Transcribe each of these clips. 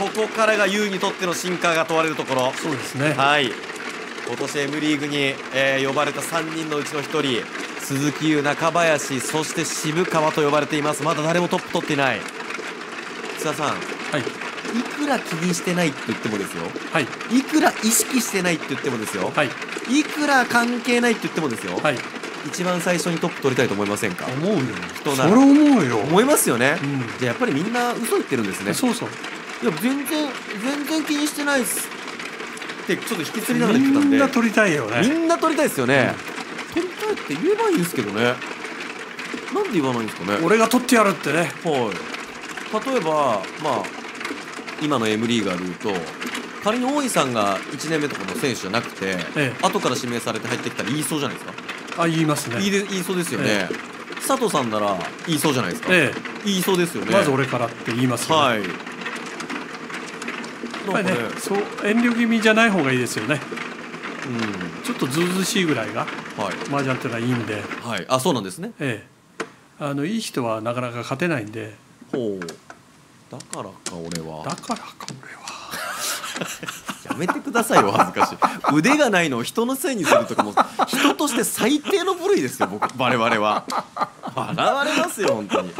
ここからが優にとっての進化が問われるところ。そうですね。はい。今年 M リーグに、えー呼ばれた3人のうちの1人鈴木優中林そして渋川と呼ばれています。まだ誰もトップ取っていない。津田さん。はい。いくら気にしてないって言ってもですよ。はい。いくら意識してないって言ってもですよ、はい。い、くら関係ないって言ってもですよ、はい。一番最初にトップ取りたいと思いませんか？思うよ。人なら。それ思うよ。思いますよね、うん。じゃあやっぱりみんな嘘言ってるんですね。そうそういや全然全然気にしてないっす。ってちょっと引きつりながら言ってたんで。みんな撮りたいよみねんな撮りたいですよね、撮りたいって言えばいいんですけどね。なんで言わないんですかね。はい俺が撮ってやるってね。例えばまあ今の M リーガーで言うと仮に大井さんが1年目とかの選手じゃなくて、ええ。後から指名されて入ってきたら言いそうじゃないですか、あ言いますね。言いで言いそうですよね、え佐藤さんなら言いそうじゃないですか、え言いそうですよね。えまず俺からって言いますよね。はいぱりねそう遠慮気味じゃない方がいいですよね。うん。ちょっとずうずうしいぐらいがはい。麻雀ってのはいいんで。はい。あそうなんですね。ええ。あのいい人はなかなか勝てないんで。ほう。だからか俺は。だからか俺は。やめてくださいよ恥ずかしい。腕がないのを人のせいにするとかも人として最低の部類ですよ僕我々は。笑われますよ本当に。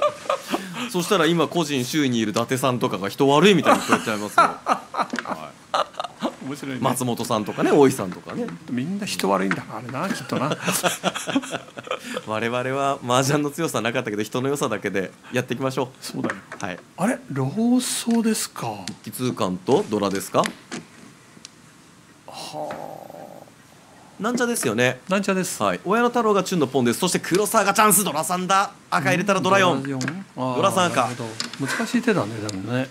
そしたら今個人周囲にいる伊達さんとかが人悪いみたいに聞こえちゃいますよ、は面白いね。い、松本さんとかね大井さんとかね。みんな人悪いんだなあれなきっとな。我々は麻雀の強さはなかったけど人の良さだけでやっていきましょそうだよ。うはい。あれ老僧ですか？奇通感とドラですか？なんちゃですよね。なんちゃです。はい。親の太郎がチュンのポンです。そして黒沢がチャンス。ドラさんだ。赤入れたらドラ4ドラ4あードラ三赤難しい手だねでもね。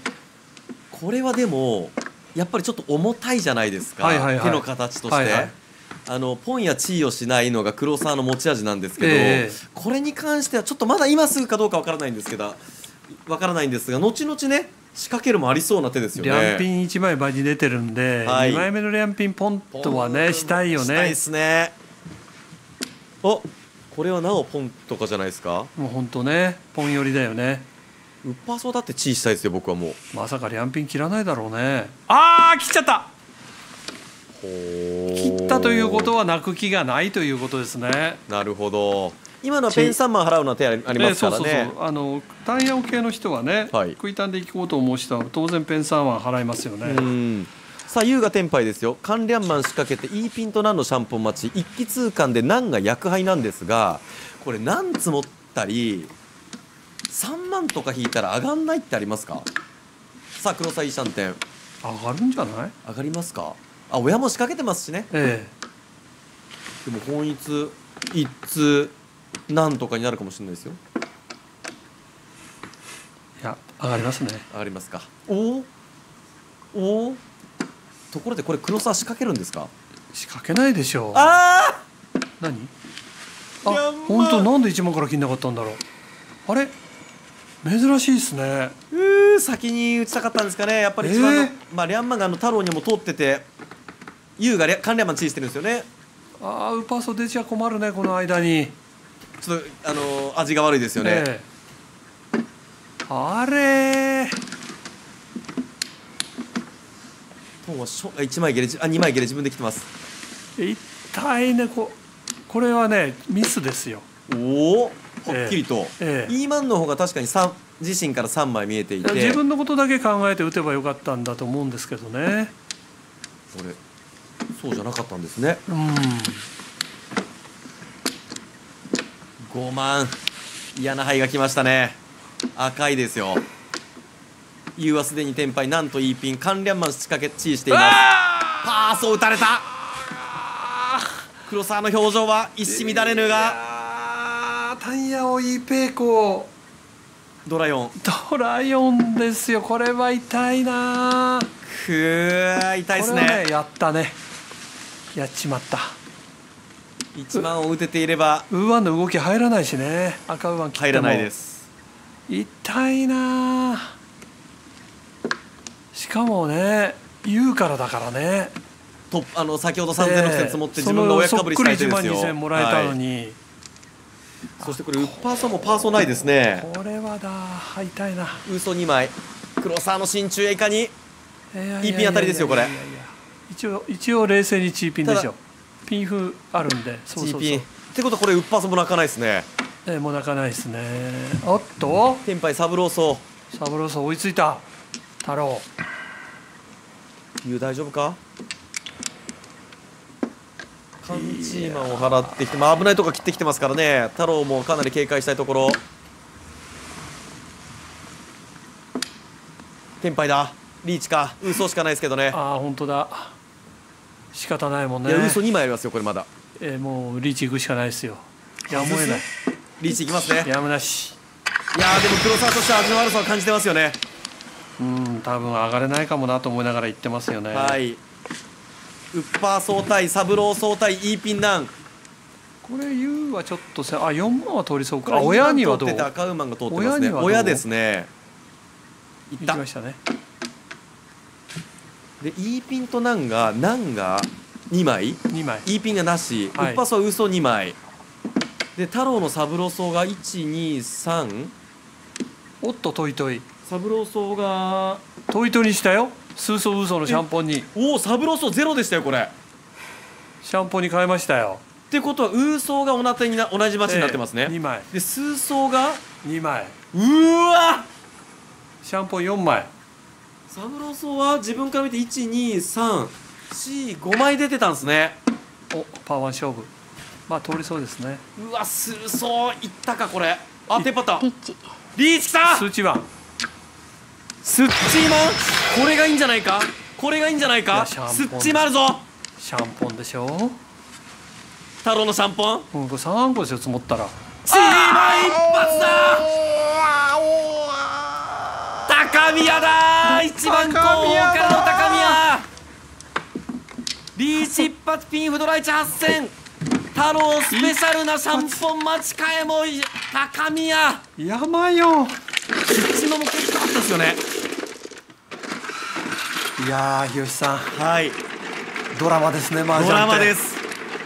これはでもやっぱりちょっと重たいじゃないですか、はいはいはい。手の形として、はいはい。あのポンや地位をしないのが黒沢の持ち味なんですけど、ええ。これに関してはちょっとまだ今すぐかどうかわからないんですけどわからないんですが後々ね仕掛けるもありそうな手ですよね。リャンピン1枚場に出てるんで、はい。2枚目のリャンピンポンとはねしたいよね。したいですね。おこれはなおポンとかじゃないですか？もうほんとねポン寄りだよねウッパーソーだって地位したいですよ僕はもう。まさかリャンピン切らないだろうね。あー切っちゃった。切切ったということは泣く気がないということですね。なるほど。今のはペン3万払うのは手ありますからね、ええそうそうそう。あの単ヤオ系の人はね、はい。食いたんで行こうと思う人は当然ペン3万払いますよね、うん。さあ優雅天杯ですよ。関連マン仕掛けて E ピンとナンのシャンポン待ち。一気通貫でナンが薬杯なんですがこれナン積もったり3万とか引いたら上がんないってありますか？さあ黒沢シャンテン上がるんじゃない？上がりますか？あ親も仕掛けてますしね。えでも本一一通なんとかになるかもしれないですよ。えいや上がりますね。上がりますか。おおところでこれ黒沢仕掛けるんですか？仕掛けないでしょう。ああまあ。本当なんで1万から切んなかったんだろう。あれ？珍しいですね。先に打ちたかったんですかね。やっぱり一番の、えー。まあリャンマンがあの太郎にも通ってて優がリャ関連マンチーしてるんですよね。ああウパーソ出ちゃ困るねこの間に。ちょっとあのー味が悪いですよね、ええ。あれトンはしょあ1枚ゲレあ2枚ゲレ自分で来てます。痛いねここれはねミスですよ。おおはっきりと、ええ。イーマンの方が確かに三自身から3枚見えていて。自分のことだけ考えて打てばよかったんだと思うんですけどね。これそうじゃなかったんですね。うん。5万嫌な牌が来ましたね。赤いですよ。ユーはすでに天敗なんといいピン関連マン仕掛けチーしています。パースを打たれた。黒沢の表情は一糸乱れぬが。あタイヤをイーペイコドラ4ドラヨンですよ。これは痛いな。くー痛いですね。ねやったね。やっちまった。1万を打てていれば。ウーワンの動き入らないしね。赤ウーワン切っても。入らないです。痛いな。しかもね言うからだからね。とあの先ほど3000の線積もってええ自分が親かぶりしたい手ですよ。そのそっくり1万2000もらえたのはい。に、そしてこれウッパーソンもパーソンないですね。これはだ痛いな。嘘2枚。黒沢の真鍮エイカにいやいピン当たりですよこれ。一応一応冷静にチーピンでしょ。たピンフあるんでそうそうそう。G ピン。ってことはこれウッパーソも泣かないですね。えーもう泣かないですね。おっと。天杯サブローソサブローソ追いついた。太郎。ーいう大丈夫か？チーマンを払ってきて、まあ、危ないとこ切ってきてますからね。太郎もかなり警戒したいところ。天杯だ。リーチか。ウソしかないですけどね。ああ本当だ。仕方ないもんね。いやウソ2枚ありますよこれまだ。えーもうリーチ行くしかないですよ。やむを得ない。リーチいきますね。やむなし。いやーでも黒沢としては味の悪さを感じてますよね。うん多分上がれないかもなと思いながら言ってますよね。はいウッパー総対サブロー総対イーピンナン。これ U はちょっとせあ4万は通りそうか。あ親にはどう？赤馬が通ってますね。親ですね。いった。行きましたね。で E ピンとナンがナンが2枚。2枚。E ピンがなし、はい。ウッパスは嘘2枚。で太郎のサブローソーが123おっとトイトイ。サブローソーがトイトイにしたよスーソーウーソーのシャンポンに。おおサブローソーゼロでしたよこれ。シャンポンに変えましたよ。ってことはウーソーがおなてにな同じ町になってますね、2枚。でスーソーが2枚。うーわ！シャンポン4枚。サブローソーは自分から見て12345枚出てたんですね。おパワーワン勝負。まあ通りそうですね。うわスーソーいったかこれ。あテンパった。リッチ。リーチきた！数値版スッチーマンこれがいいんじゃないか？これがいいんじゃないいかスッチーマンあるぞ。シャンポンでしょ？太郎のシャンポン？うんこれ3個ですよ積もったら。チーマン一発だ！高宮だ！一番後方からの高宮！リーチ一発ピンフドライチ8000太郎スペシャルなシャンポン待ち替えもい高宮。山よスッチマも結構あったですよねいやー日吉さん。はい。ドラマですねマージャンって。ドラマです。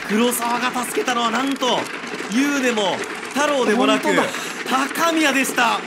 黒沢が助けたのはなんと優でも太郎でもなく高宮でした